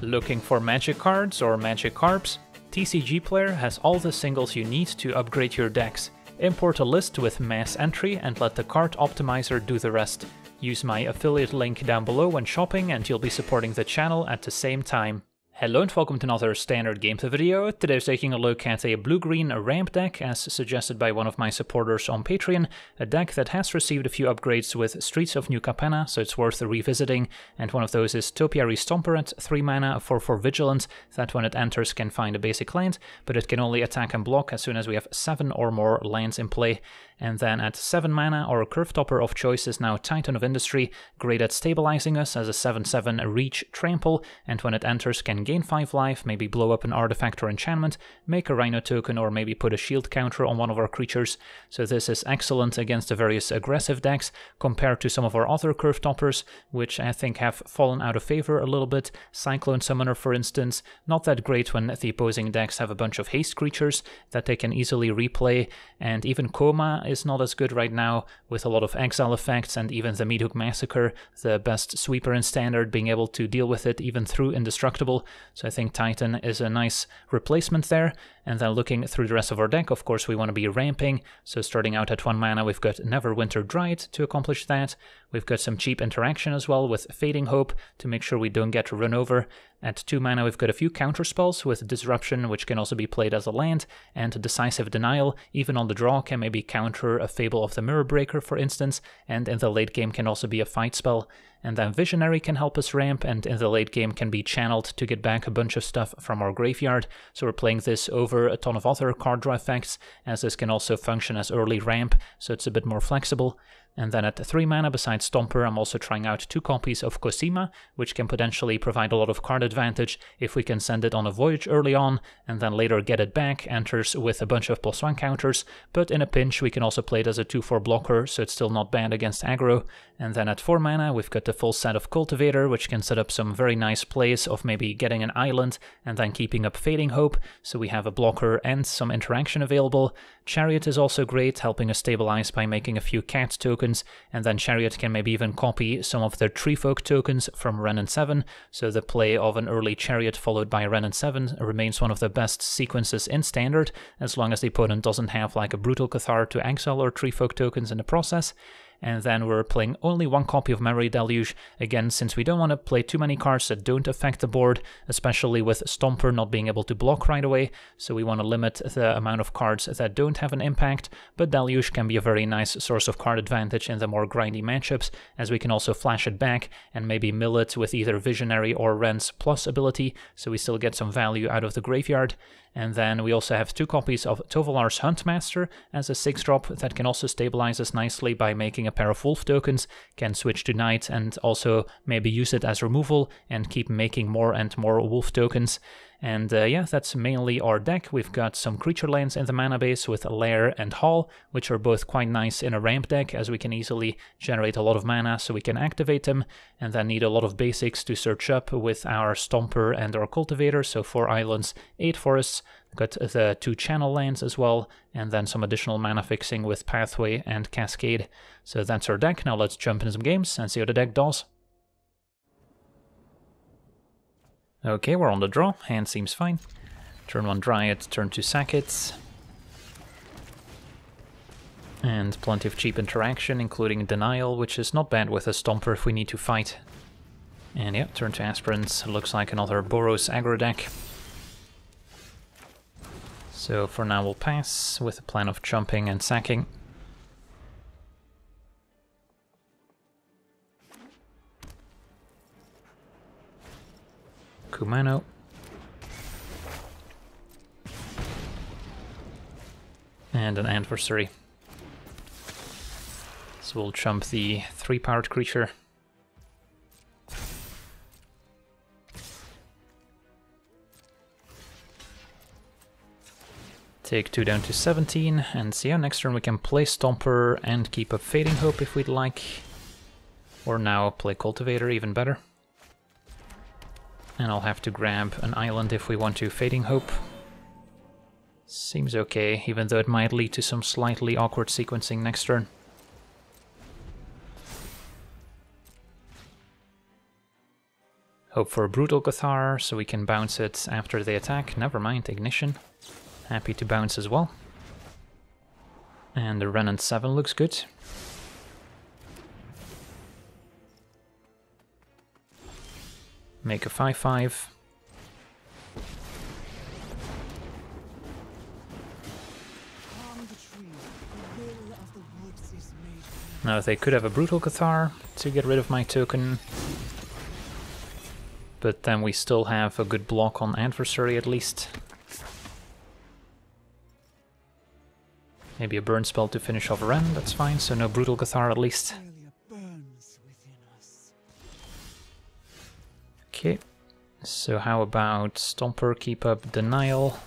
Looking for magic cards or magic carps? TCG Player has all the singles you need to upgrade your decks. Import a list with mass entry and let the card optimizer do the rest. Use my affiliate link down below when shopping and you'll be supporting the channel at the same time. Hello and welcome to another standard gameplay video. Today we're taking a look at a blue-green ramp deck as suggested by one of my supporters on Patreon, a deck that has received a few upgrades with Streets of New Capenna, so it's worth revisiting, and one of those is Topiary Stomper at 3 mana for 4 Vigilant, that when it enters can find a basic land, but it can only attack and block as soon as we have 7 or more lands in play, and then at 7 mana, our curve topper of choice is now Titan of Industry, great at stabilizing us as a 7-7 reach trample, and when it enters can gain 5 life, maybe blow up an artifact or enchantment, make a rhino token, or maybe put a shield counter on one of our creatures. So this is excellent against the various aggressive decks compared to some of our other curve toppers, which I think have fallen out of favor a little bit. Cyclone Summoner, for instance, not that great when the opposing decks have a bunch of haste creatures that they can easily replay, and even Koma is not as good right now, with a lot of exile effects and even the Meathook Massacre, the best sweeper in standard, being able to deal with it even through Indestructible. So I think Titan is a nice replacement there. And then looking through the rest of our deck, of course, we want to be ramping. So starting out at 1 mana, we've got Neverwinter Dryad to accomplish that. We've got some cheap interaction as well with Fading Hope to make sure we don't get run over. At 2 mana, we've got a few counter spells with Disruption, which can also be played as a land, and Decisive Denial, even on the draw, can maybe counter a Fable of the Mirror Breaker, for instance, and in the late game can also be a fight spell. And then Visionary can help us ramp, and in the late game can be channeled to get back a bunch of stuff from our graveyard. So we're playing this over a ton of other card draw effects, as this can also function as early ramp, so it's a bit more flexible. And then at the 3 mana, besides Stomper, I'm also trying out two copies of Cosima, which can potentially provide a lot of card advantage if we can send it on a voyage early on, and then later get it back, enters with a bunch of plus 1 counters, but in a pinch we can also play it as a 2-4 blocker, so it's still not bad against aggro. And then at 4 mana, we've got the full set of Cultivator, which can set up some very nice plays of maybe getting an island and then keeping up Fading Hope, so we have a blocker and some interaction available. Chariot is also great, helping us stabilize by making a few cat tokens, and then Chariot can maybe even copy some of the Treefolk tokens from Wrenn and 7, so the play of an early Chariot followed by Wrenn and 7 remains one of the best sequences in Standard, as long as the opponent doesn't have like a Brutal Cathar to exile or Treefolk tokens in the process and then we're playing only one copy of Memory Deluge, again since we don't want to play too many cards that don't affect the board, especially with Stomper not being able to block right away, so we want to limit the amount of cards that don't have an impact, but Deluge can be a very nice source of card advantage in the more grindy matchups, as we can also flash it back and maybe mill it with either Visionary or Wrenn's Plus ability, so we still get some value out of the graveyard. And then we also have two copies of Tovolar's Huntmaster as a 6-drop that can also stabilize us nicely by making a pair of wolf tokens, can switch to knight and also maybe use it as removal and keep making more and more wolf tokens. And uh, yeah, that's mainly our deck. We've got some creature lands in the mana base with Lair and Hall, which are both quite nice in a ramp deck as we can easily generate a lot of mana so we can activate them and then need a lot of basics to search up with our Stomper and our Cultivator. So four islands, eight forests, got the two channel lands as well, and then some additional mana fixing with Pathway and Cascade. So that's our deck. Now let's jump into some games and see how the deck does. Okay, we're on the draw. Hand seems fine. Turn 1 Dryad, turn 2 sack it. And plenty of cheap interaction, including Denial, which is not bad with a Stomper if we need to fight. And yeah, turn 2 Aspirants. Looks like another Boros aggro deck. So for now we'll pass, with a plan of jumping and sacking. Kumano. And an adversary. So we'll jump the three-powered creature. Take 2 down to 17, and see how next turn we can play Stomper and keep up Fading Hope if we'd like. Or now play Cultivator, even better. And I'll have to grab an island if we want to Fading Hope. Seems okay, even though it might lead to some slightly awkward sequencing next turn. Hope for a Brutal Cathar, so we can bounce it after they attack. Never mind, Ignition. Happy to bounce as well. And the Wrenn and 7 looks good. Make a 5-5. Now they could have a Brutal Cathar to get rid of my token. But then we still have a good block on Adversary at least. Maybe a burn spell to finish off Wrenn, that's fine, so no Brutal Cathar at least. Okay, so how about Stomper keep up Denial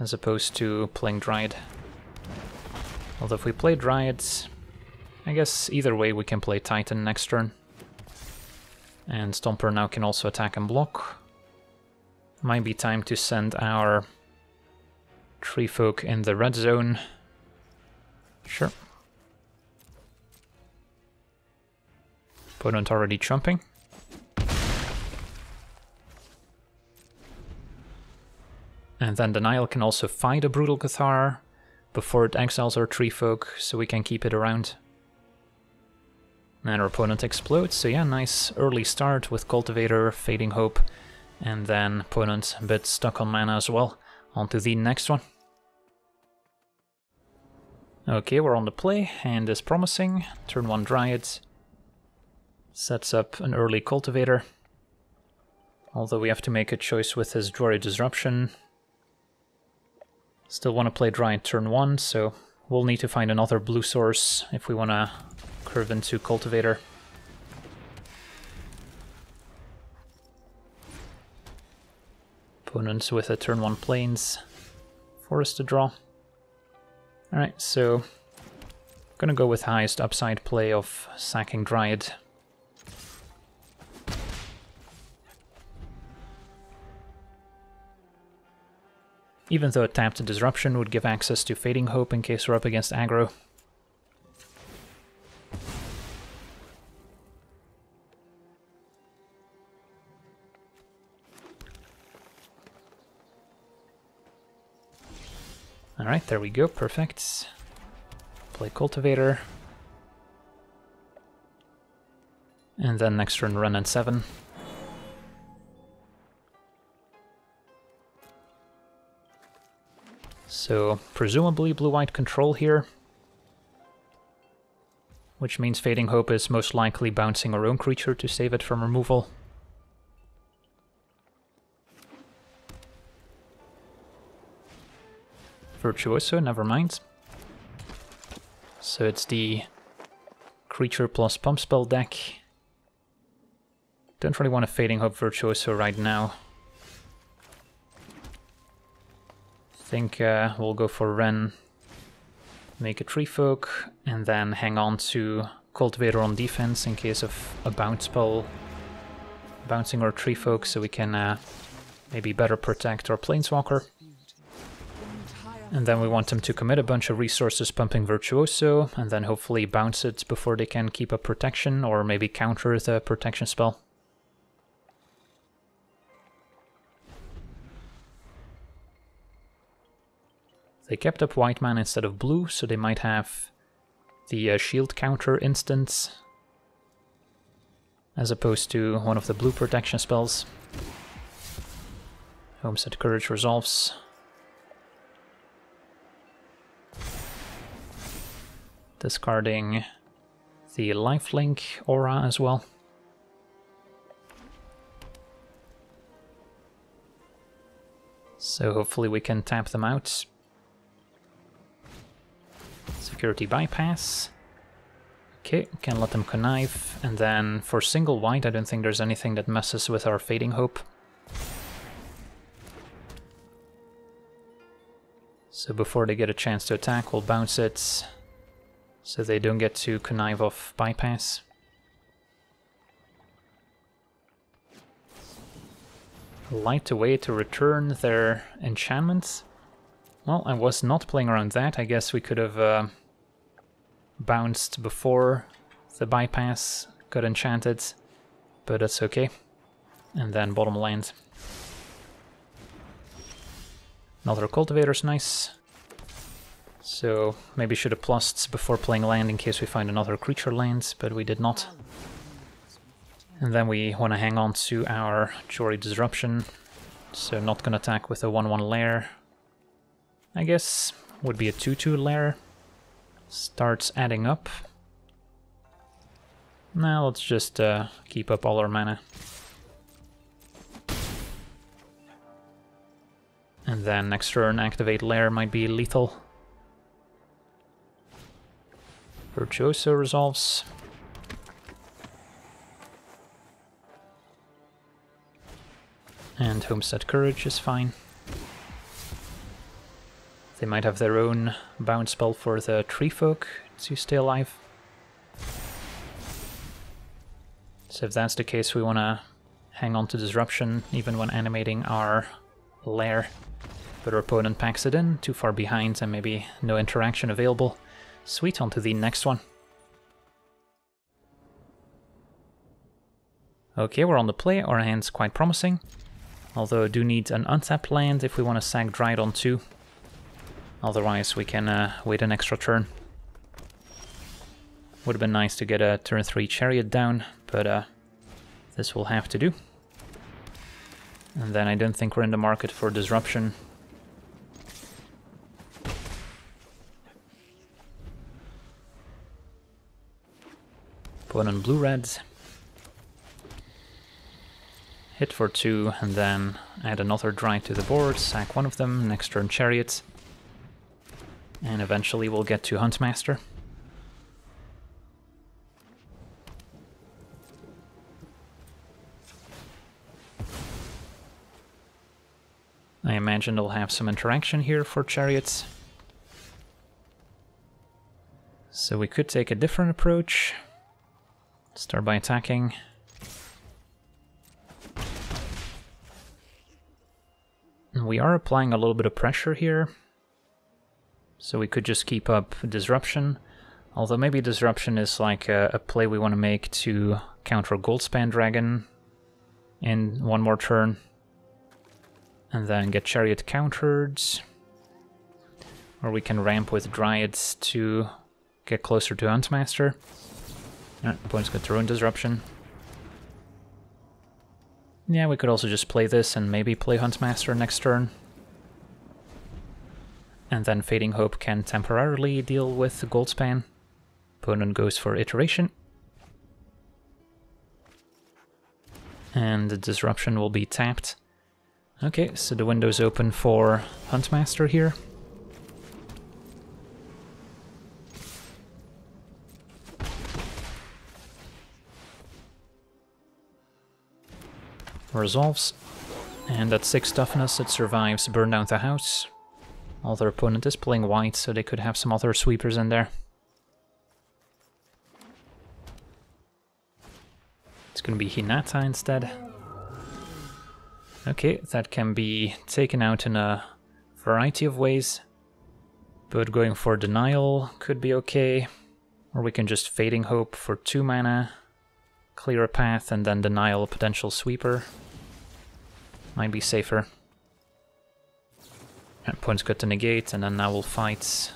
as opposed to playing Dryad? Although if we play Dryad, I guess either way we can play Titan next turn. And Stomper now can also attack and block. Might be time to send our Tree Folk in the red zone. Sure. Opponent already jumping. And then Denial can also fight a Brutal Cathar before it exiles our Tree Folk, so we can keep it around. And our opponent explodes, so yeah, nice early start with Cultivator, Fading Hope, and then opponent a bit stuck on mana as well. On to the next one. Okay, we're on the play, and is promising. Turn 1 Dryad. Sets up an early Cultivator. Although we have to make a choice with his Dryad Disruption. Still want to play Dryad turn 1, so we'll need to find another blue source if we want to curve into Cultivator. Opponents with a turn 1 Plains. Forest to draw. Alright, so I'm gonna go with highest upside play of sacking Dryad. Even though a tapped Disruption would give access to Fading Hope in case we're up against aggro. Alright, there we go, perfect. Play Cultivator. And then next turn run at 7. So, presumably blue-white control here. Which means Fading Hope is most likely bouncing our own creature to save it from removal. Virtuoso, never mind. So it's the creature plus pump spell deck. Don't really want a Fading Hope Virtuoso right now. Think uh, we'll go for Wrenn, make a Tree Folk, and then hang on to Cultivator on defense in case of a bounce spell bouncing our Tree Folk so we can uh, maybe better protect our Planeswalker. And then we want them to commit a bunch of resources pumping Virtuoso, and then hopefully bounce it before they can keep a protection, or maybe counter the protection spell. They kept up white mana instead of blue, so they might have the uh, shield counter instance as opposed to one of the blue protection spells. Homestead Courage resolves. Discarding the lifelink aura as well. So hopefully we can tap them out. Security bypass. Okay, can let them connive. And then for single white, I don't think there's anything that messes with our Fading Hope. So before they get a chance to attack, we'll bounce it so they don't get to connive off bypass. Light away to return their enchantments. Well, I was not playing around that. I guess we could have uh, bounced before the bypass got enchanted, but that's okay. And then bottom land. Another cultivator's nice. So maybe should have plussed before playing land in case we find another creature land, but we did not. And then we want to hang on to our Jwari Disruption, so not gonna attack with a 1-1 lair. I guess would be a 2-2 lair. Starts adding up. Now let's just uh, keep up all our mana. And then next turn activate lair might be lethal. Virtuoso resolves. And Homestead Courage is fine. They might have their own bound spell for the tree folk to stay alive. So if that's the case, we want to hang on to Disruption even when animating our lair. But our opponent packs it in, too far behind and maybe no interaction available. Sweet, on to the next one. Okay, we're on the play, our hand's quite promising. Although I do need an untapped land if we want to sack Dryadon too. Otherwise we can uh, wait an extra turn. Would have been nice to get a turn 3 Chariot down, but uh, this will have to do. And then I don't think we're in the market for Disruption. Put on blue-reds. Hit for two, and then add another Dry to the board, sack one of them, next turn Chariot. And eventually we'll get to Huntmaster. I imagine they'll have some interaction here for chariots. So we could take a different approach. Start by attacking. We are applying a little bit of pressure here. So we could just keep up Disruption. Although maybe Disruption is like a, a play we want to make to counter Goldspan Dragon in one more turn. And then get Chariot countered. Or we can ramp with Dryads to get closer to Huntmaster. Alright, opponent's got own Disruption. Yeah, we could also just play this and maybe play Huntmaster next turn. And then Fading Hope can temporarily deal with Goldspan. Opponent goes for Iteration. And the Disruption will be tapped. Okay, so the window's open for Huntmaster here. Resolves. And at 6 toughness it survives Burn Down the House. All their opponent is playing white, so they could have some other sweepers in there. It's gonna be Hinata instead. Okay, that can be taken out in a variety of ways. But going for Denial could be okay. Or we can just Fading Hope for 2 mana, clear a path, and then Denial a potential sweeper. Might be safer. And points got to negate, and then now we'll fight.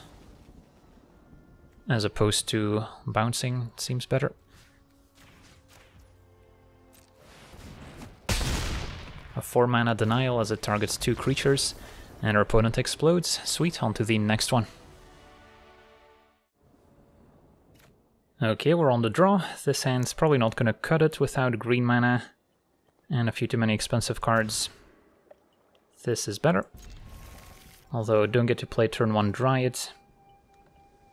As opposed to bouncing, seems better. A 4 mana denial as it targets two creatures, and our opponent explodes. Sweet, on to the next one. Okay, we're on the draw. This hand's probably not gonna cut it without green mana and a few too many expensive cards. This is better. Although don't get to play turn 1 Dryad.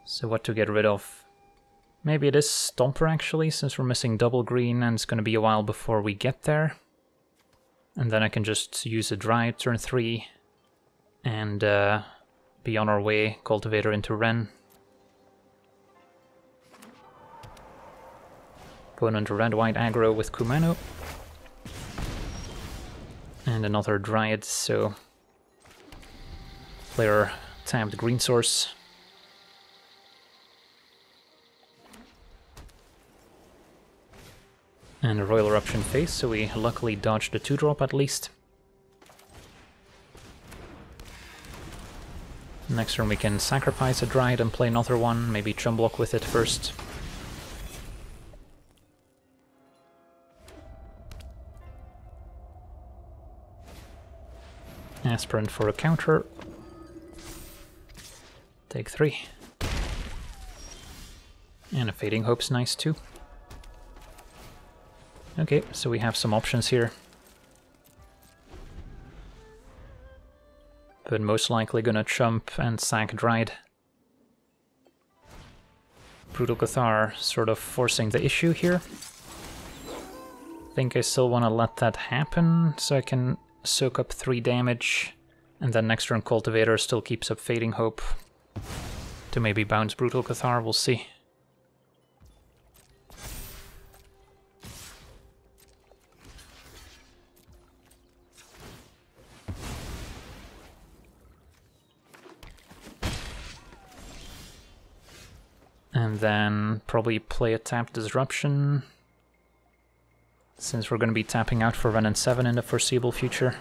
So what to get rid of? Maybe it is Stomper actually, since we're missing double green and it's gonna be a while before we get there. And then I can just use a Dryad turn 3 and uh, be on our way, Cultivator into Wrenn. Opponent red-white aggro with Kumano. And another Dryad, so... Player tapped green source. And a Roil Eruption phase, so we luckily dodged the 2-drop at least. Next turn we can sacrifice a Dryad and play another one, maybe Chump Block with it first. Aspirant for a counter. Take three. And a Fading Hope's nice too. Okay, so we have some options here. But most likely gonna chump and sack Dried. Brutal Cathar sort of forcing the issue here. I think I still want to let that happen so I can soak up 3 damage. And then next turn Cultivator still keeps up Fading Hope. To maybe bounce Brutal Cathar, we'll see. And then probably play a tap disruption. Since we're going to be tapping out for Wrenn and 7 in the foreseeable future.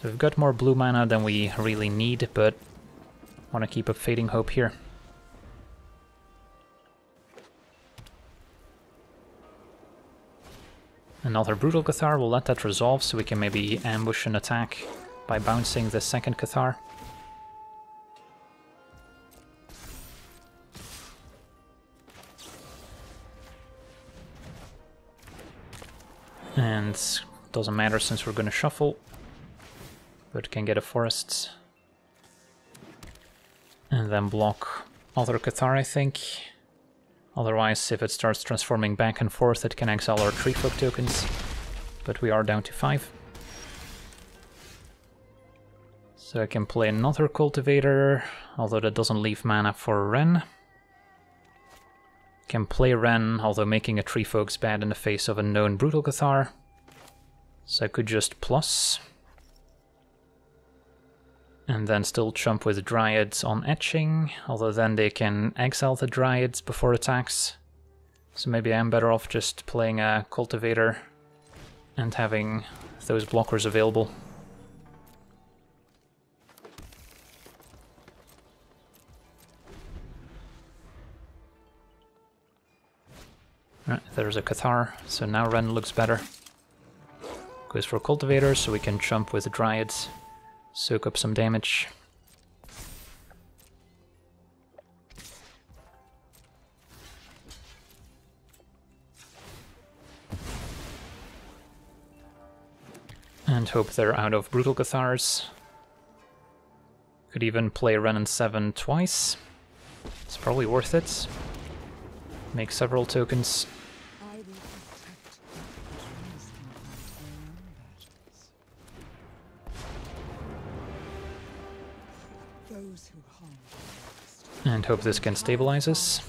So we've got more blue mana than we really need, but want to keep a Fading Hope here. Another Brutal Cathar, we'll let that resolve so we can maybe ambush an attack by bouncing the second Cathar. And doesn't matter since we're gonna shuffle. But can get a forest. And then block other Cathar, I think. Otherwise, if it starts transforming back and forth, it can exile our Tree Folk tokens. But we are down to 5. So I can play another Cultivator, although that doesn't leave mana for Wrenn. Can play Wrenn, although making a Tree Folk's bad in the face of a known Brutal Cathar. So I could just plus. And then still chump with Dryads on Etching, although then they can exile the Dryads before attacks. So maybe I'm better off just playing a Cultivator and having those blockers available. Right, there's a Cathar, so now Wrenn looks better. Goes for Cultivator, so we can jump with Dryads, soak up some damage. And hope they're out of Brutal Cathars. Could even play Wrenn and 7 twice. It's probably worth it. Make several tokens And hope this can stabilize us.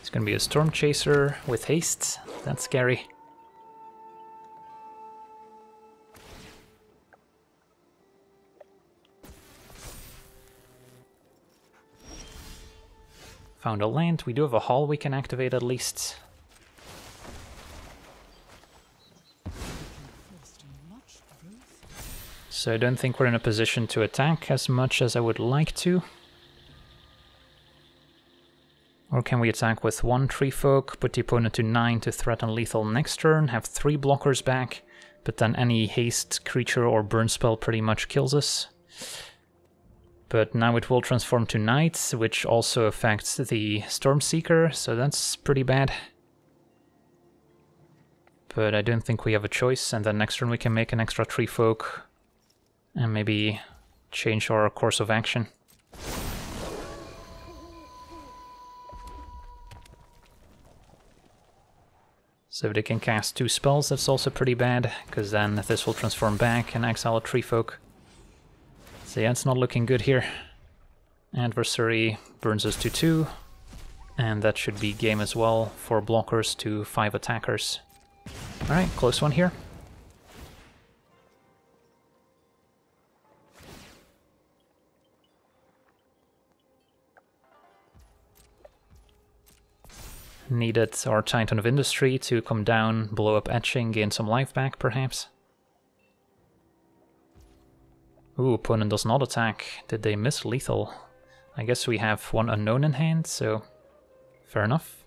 It's gonna be a Storm Chaser with haste. That's scary. Found a land. We do have a hall we can activate at least. So I don't think we're in a position to attack as much as I would like to. Or can we attack with one Tree Folk, put the opponent to 9 to threaten lethal next turn, have 3 blockers back, but then any haste creature or burn spell pretty much kills us. But now it will transform to Night, which also affects the Stormseeker, so that's pretty bad. But I don't think we have a choice, and then next turn we can make an extra Tree Folk and maybe change our course of action. So they can cast two spells, that's also pretty bad, because then this will transform back and exile a Tree Folk. So yeah, it's not looking good here. Adversary burns us to 2, and that should be game as well, 4 blockers to 5 attackers. Alright, close one here. Needed our Titan of Industry to come down, blow up Etching, gain some life back, perhaps. Ooh, opponent does not attack. Did they miss lethal? I guess we have one unknown in hand, so fair enough.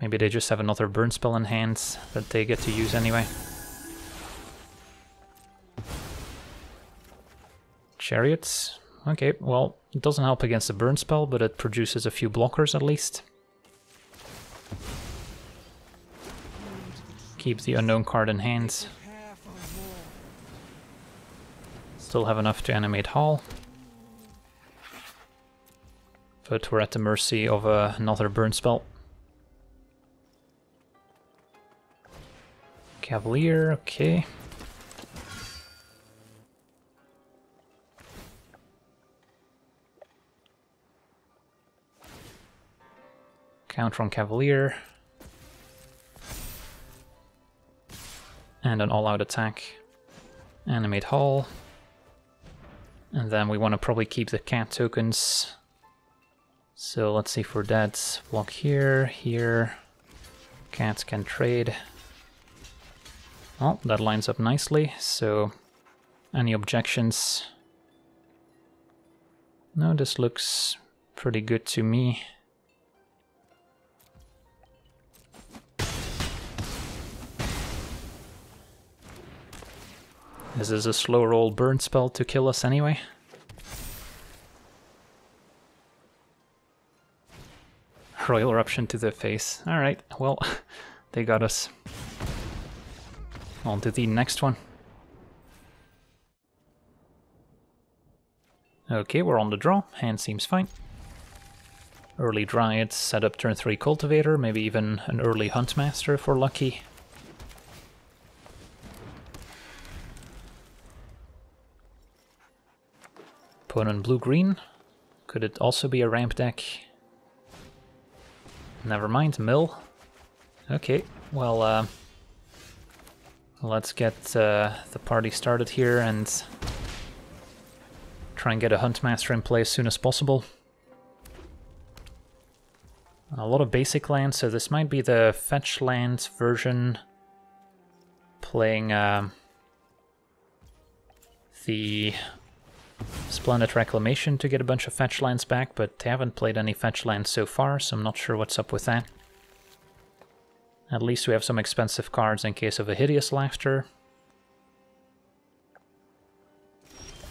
Maybe they just have another burn spell in hand that they get to use anyway. Chariots. Okay, well, it doesn't help against the burn spell, but it produces a few blockers at least. Keep the unknown card in hand. Still have enough to animate Hall. But we're at the mercy of uh, another burn spell. Cavalier, okay. Counter on Cavalier. And an all-out attack. Animate Hall. And then we want to probably keep the cat tokens. So let's see for that. Block here, here. Cats can trade. Oh, that lines up nicely. So any objections? No, this looks pretty good to me. This is a slow roll burn spell to kill us anyway. Roil Eruption to the face. Alright, well, they got us. On to the next one. Okay, we're on the draw. Hand seems fine. Early Dryad, set up turn 3 Cultivator, maybe even an early Huntmaster if we're lucky. Opponent blue-green. Could it also be a ramp deck? Never mind, mill. Okay, well, uh, let's get uh, the party started here and try and get a Huntmaster in play as soon as possible. A lot of basic lands, so this might be the fetch lands version playing uh, the Splendid Reclamation to get a bunch of fetch lands back, but they haven't played any fetch lands so far, so I'm not sure what's up with that. At least we have some expensive cards in case of a Hideous Laughter.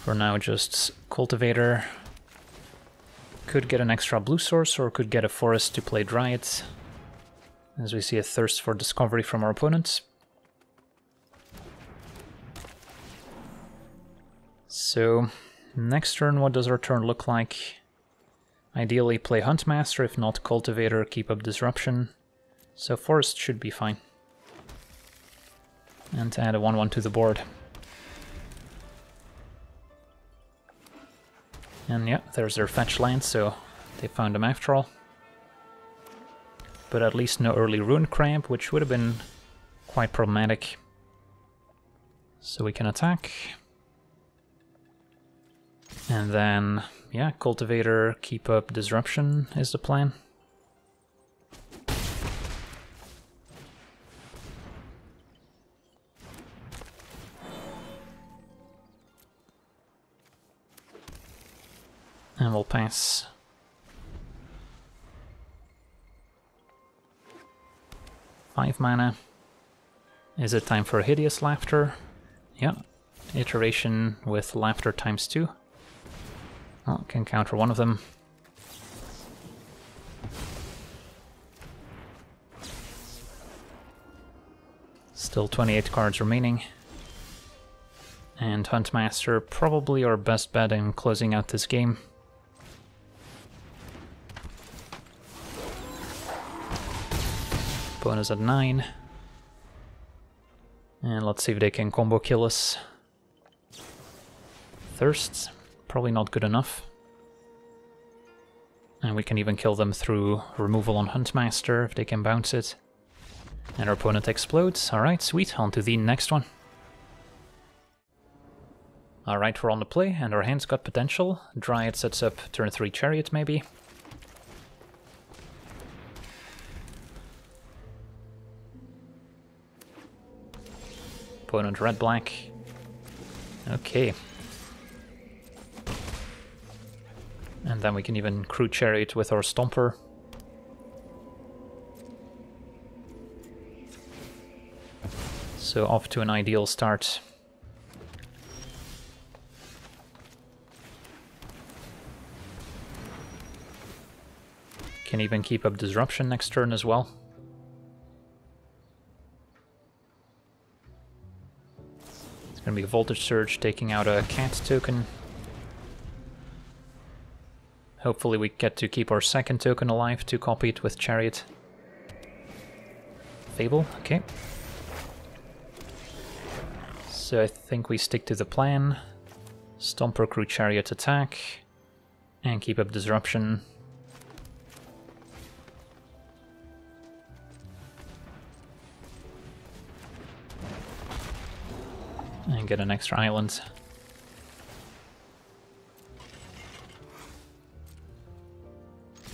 For now, just Cultivator. Could get an extra blue source, or could get a Forest to play Dryads. As we see a thirst for discovery from our opponents. So, Next turn, what does our turn look like? Ideally play Huntmaster, if not Cultivator, keep up Disruption. So Forest should be fine. And to add a 1-1 to the board. And yeah, there's their fetch land, so they found them after all. But at least no early Ruin Crab, which would have been quite problematic. So we can attack. And then, yeah, Cultivator, keep up Disruption is the plan. And we'll pass. Five mana. Is it time for Hideous Laughter? Yeah. Iteration with Laughter times two. Oh, can counter one of them. Still 28 cards remaining. And Huntmaster probably our best bet in closing out this game. Bonus at 9. And let's see if they can combo kill us. Thirsts. Probably not good enough. And we can even kill them through removal on Huntmaster if they can bounce it. And our opponent explodes. Alright, sweet, on to the next one. Alright, we're on the play, and our hand's got potential. Dryad sets up turn 3 Chariot, maybe. Opponent red-black. Okay, And then we can even crew chariot with our stomper. So off to an ideal start. Can even keep up disruption next turn as well. It's gonna be a voltage surge taking out a cat token. Hopefully we get to keep our second token alive to copy it with chariot. Fable, okay. So I think we stick to the plan. Stomper Crew Chariot attack. And keep up Disruption. And get an extra island.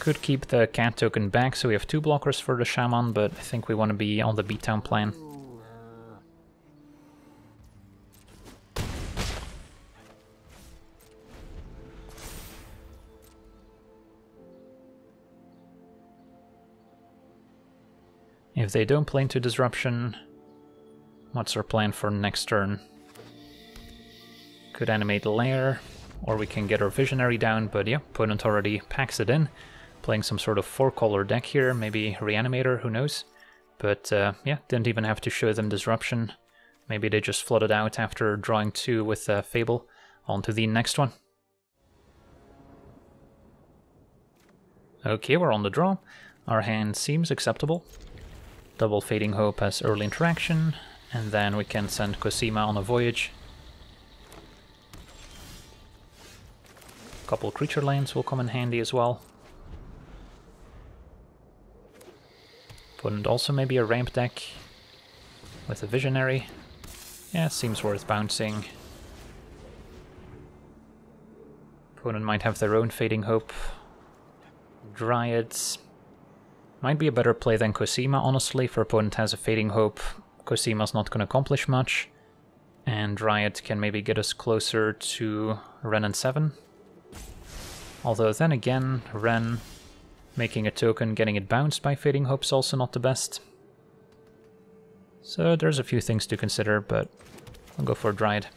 Could keep the cat token back, so we have two blockers for the shaman, but I think we want to be on the beatdown plan. If they don't play into Disruption, what's our plan for next turn? Could animate Lair, or we can get our Visionary down, but yeah, opponent already packs it in. Playing some sort of four-color deck here, maybe Reanimator, who knows? But uh, yeah, didn't even have to show them Disruption. Maybe they just flooded out after drawing two with uh, Fable. On to the next one. Okay, we're on the draw. Our hand seems acceptable. Double Fading Hope as early interaction, and then we can send Cosima on a voyage. A couple creature lands will come in handy as well. Wouldn't also maybe a ramp deck with a Visionary. Yeah, seems worth bouncing. Opponent might have their own Fading Hope. Dryads, might be a better play than Cosima, honestly, for opponent has a Fading Hope. Cosima's not going to accomplish much. And Dryad can maybe get us closer to Wrenn and 7. Although then again, Wrenn making a token, getting it bounced by Fading Hope's also not the best. So there's a few things to consider, but I'll go for Dryad.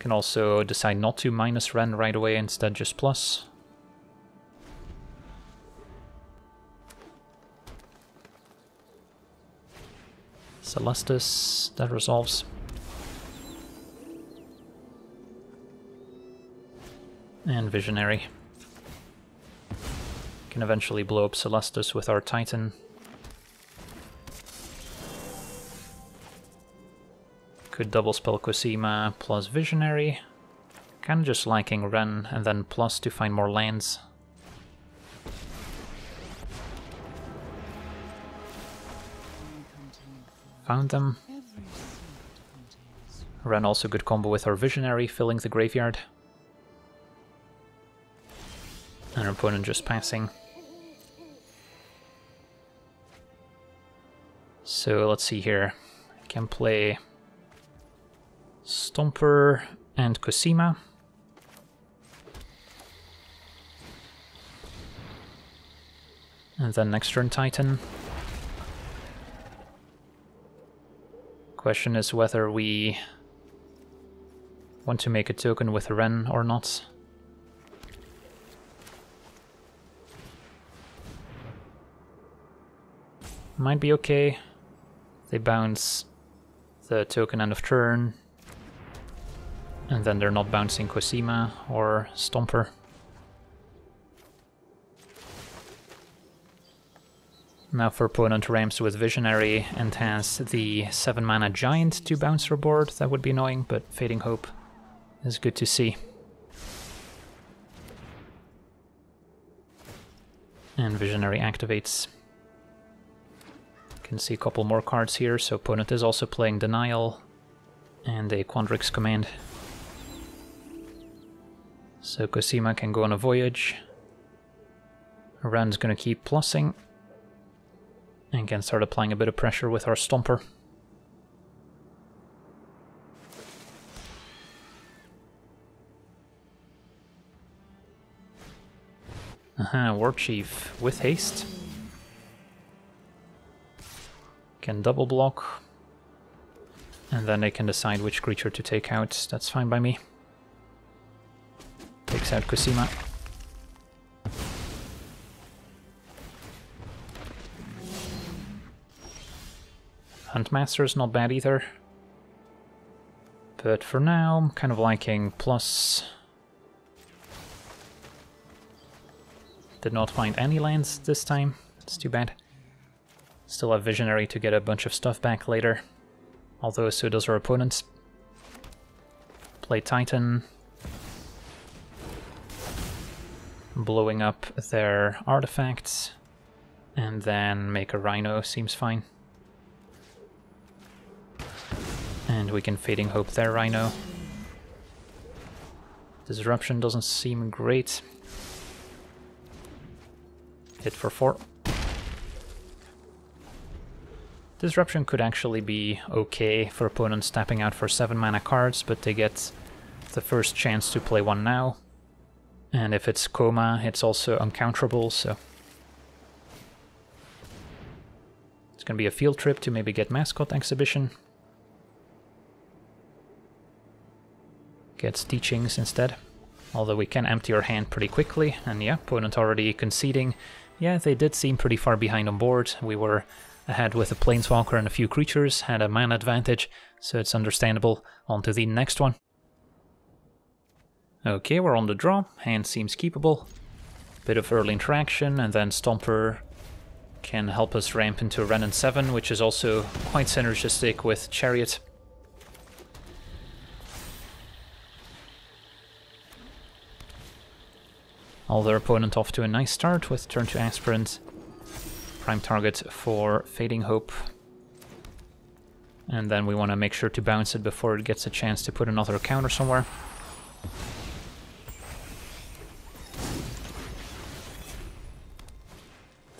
Can also decide not to minus Wrenn right away, instead just plus. Celestus, that resolves. And Visionary. Can eventually blow up Celestus with our Titan. Could double spell Cosima plus Visionary. Kinda just liking Wrenn and then plus to find more lands. Found them. Wrenn also good combo with our Visionary, filling the graveyard. And our opponent just passing. So let's see here. I can play Stomper and Cosima. And then next turn Titan. Question is whether we want to make a token with Wrenn or not. Might be okay. They bounce the token end of turn. And then they're not bouncing Cosima or Stomper. Now for opponent ramps with Visionary and has the 7 mana Giant to bounce her board, that would be annoying, but Fading Hope is good to see. And Visionary activates. Can see a couple more cards here, so opponent is also playing Denial and a Quandrix command. So Cosima can go on a voyage. Rand's gonna keep plussing and can start applying a bit of pressure with our Stomper. Aha, uh -huh, Warchief with haste. Can double block. And then they can decide which creature to take out. That's fine by me. Takes out. Huntmaster is not bad either. But for now, I'm kind of liking plus... Did not find any lands this time. It's too bad. Still have Visionary to get a bunch of stuff back later. Although so does our opponents. Play Titan. Blowing up their artifacts. And then make a Rhino seems fine. And we can Fading Hope their Rhino. Disruption doesn't seem great. Hit for 4. Disruption could actually be okay for opponents tapping out for 7 mana cards, but they get the first chance to play one now. And if it's Koma, it's also uncounterable, so... It's gonna be a field trip to maybe get Mascot Exhibition. Gets Teachings instead. Although we can empty our hand pretty quickly, and yeah, opponent already conceding. Yeah, they did seem pretty far behind on board. We were ahead with a Planeswalker and a few creatures, had a mana advantage, so it's understandable. On to the next one. Okay, we're on the draw, hand seems keepable. Bit of early interaction, and then Stomper can help us ramp into Wrenn and 7, which is also quite synergistic with Chariot. All their opponent off to a nice start with turn to Aspirant. Prime target for Fading Hope. And then we want to make sure to bounce it before it gets a chance to put another counter somewhere.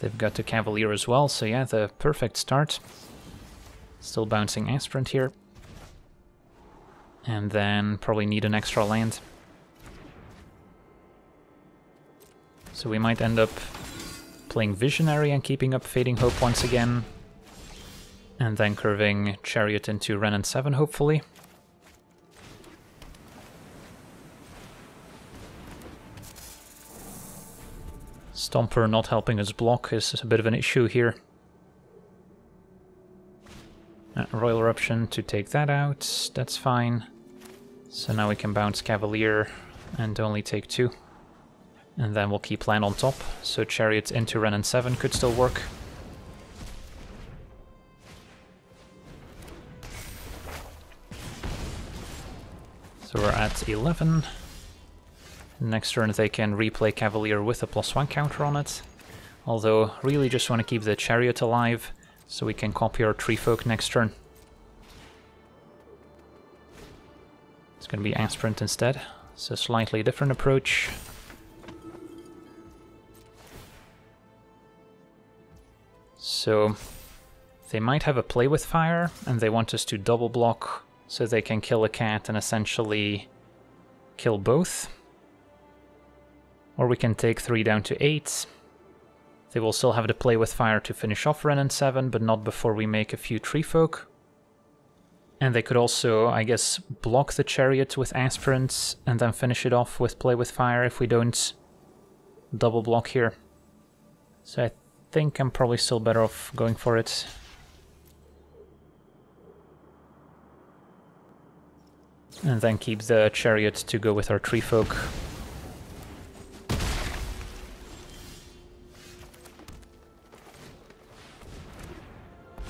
They've got the Cavalier as well, so yeah, the perfect start. Still bouncing Aspirant here. And then probably need an extra land. So we might end up playing Visionary and keeping up Fading Hope once again. And then curving Chariot into Wrenn and 7, hopefully. Stomper not helping us block is a bit of an issue here. Uh, Roil Eruption to take that out, that's fine. So now we can bounce Cavalier and only take two. And then we'll keep land on top, so chariots into Wrenn and 7 could still work. So we're at 11. Next turn they can replay Cavalier with a plus 1 counter on it. Although, really just want to keep the Chariot alive, so we can copy our Tree Folk next turn. It's going to be Aspirant instead, so slightly different approach. So they might have a play with fire, and they want us to double block so they can kill a cat and essentially kill both. Or we can take 3 down to 8. They will still have to play with fire to finish off Wrenn and 7, but not before we make a few tree folk. And they could also, I guess, block the chariot with aspirants and then finish it off with play with fire if we don't double block here. So I think I'm probably still better off going for it. And then keep the chariot to go with our tree folk.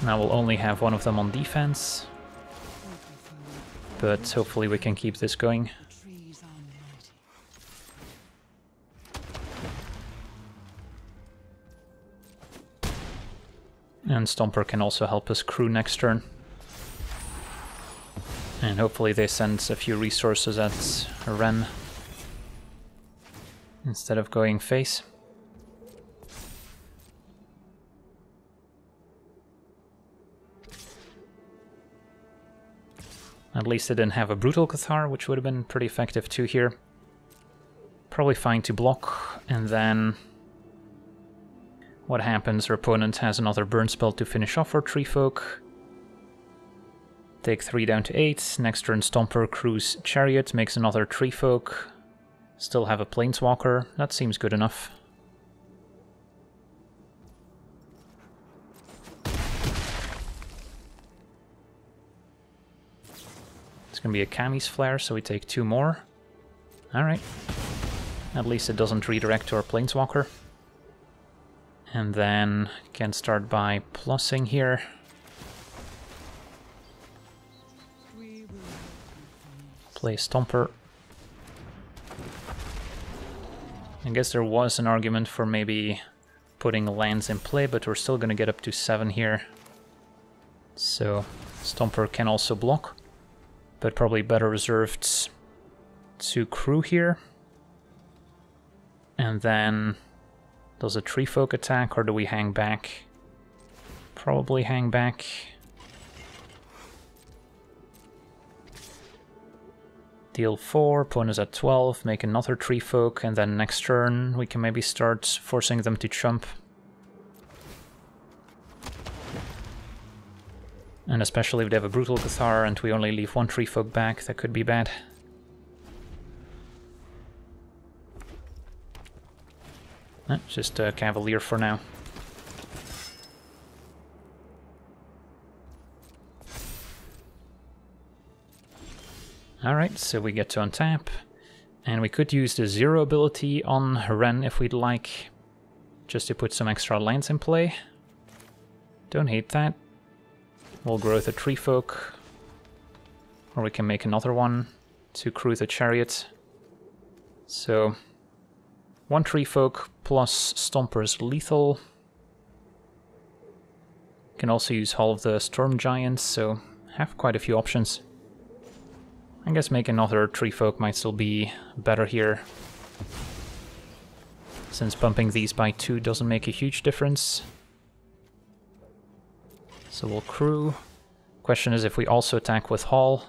Now we'll only have one of them on defense. But hopefully we can keep this going. And Stomper can also help us crew next turn. And hopefully they send a few resources at Wrenn instead of going face. At least they didn't have a Brutal Cathar, which would have been pretty effective too here. Probably fine to block, and then what happens. Our opponent has another burn spell to finish off our Tree Folk. Take 3 down to 8. Next turn Stomper, Crews, Chariot makes another Tree Folk. Still have a Planeswalker. That seems good enough. It's to be a Kami's Flare, so we take two more. Alright. At least it doesn't redirect to our Planeswalker. And then can start by plussing here. Play Stomper. I guess there was an argument for maybe putting lands in play, but we're still going to get up to 7 here. So Stomper can also block but probably better reserved to crew here. And then does a tree folk attack or do we hang back? Probably hang back. Deal 4, opponent's at 12, make another tree folk, and then next turn we can maybe start forcing them to chump. And especially if they have a Brutal Cathar and we only leave one Tree Folk back, that could be bad. Eh, just a Cavalier for now. Alright, so we get to untap. And we could use the Zero ability on Wrenn if we'd like, just to put some extra lands in play. Don't hate that. We'll grow the tree folk. Or we can make another one to crew the chariot. So one tree folk plus Stomper's lethal. Can also use Hall of the Storm Giants, so have quite a few options. I guess make another tree folk might still be better here. Since bumping these by two doesn't make a huge difference. So we'll crew. Question is if we also attack with Hall,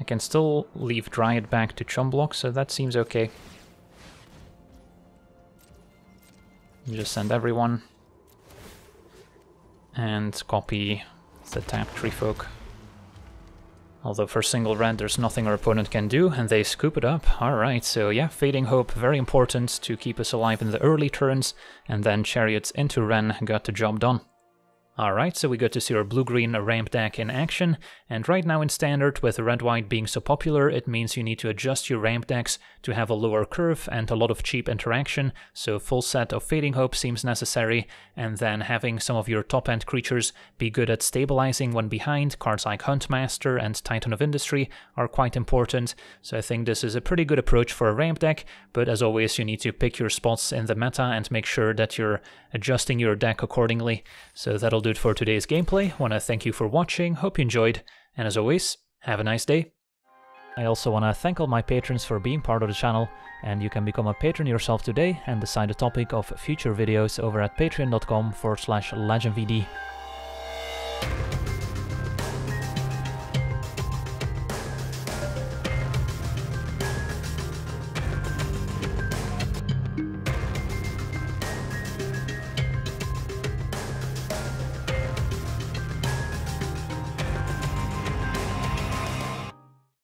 I can still leave Dryad back to chump block, so that seems okay. Just send everyone. And copy the tap tree folk. Although for single red there's nothing our opponent can do, and they scoop it up. Alright, so yeah, Fading Hope, very important to keep us alive in the early turns, and then Chariots into Wrenn got the job done. Alright, so we got to see our blue-green ramp deck in action, and right now in Standard, with red-white being so popular, it means you need to adjust your ramp decks to have a lower curve and a lot of cheap interaction, so full set of Fading Hope seems necessary, and then having some of your top-end creatures be good at stabilizing when behind, cards like Huntmaster and Titan of Industry are quite important, so I think this is a pretty good approach for a ramp deck, but as always you need to pick your spots in the meta and make sure that you're adjusting your deck accordingly, so that'll do it for today's gameplay. Wanna thank you for watching, hope you enjoyed, and as always, have a nice day. I also want to thank all my patrons for being part of the channel, and you can become a patron yourself today and decide the topic of future videos over at patreon.com forward slash legendvd.